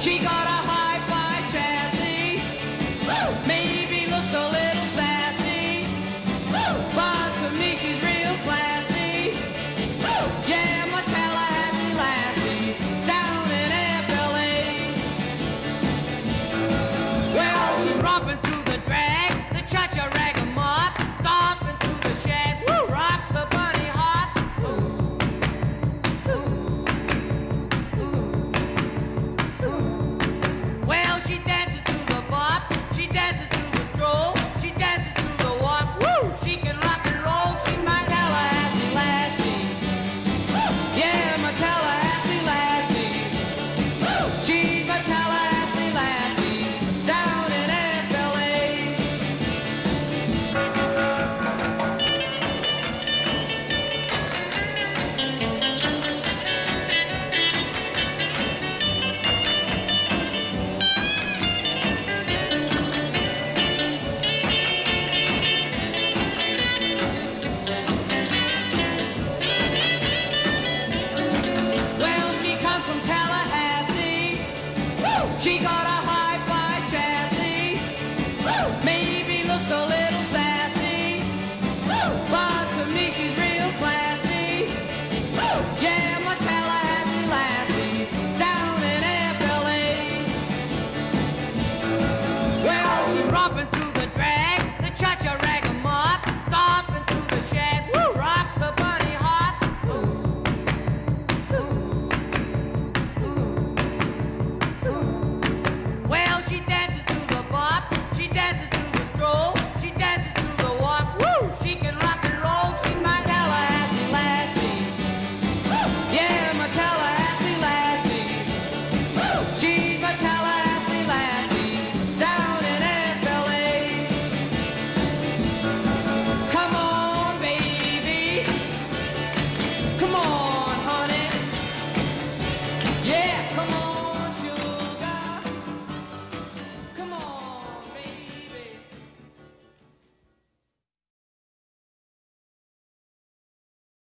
She got a high five chassis. Woo! Maybe looks a little. She got a high five chassis. Woo! Maybe looks a little sassy. Woo! But to me, she's real classy. Woo! Yeah, my Tallahassee lassie down in FLA. Well, she's romping through.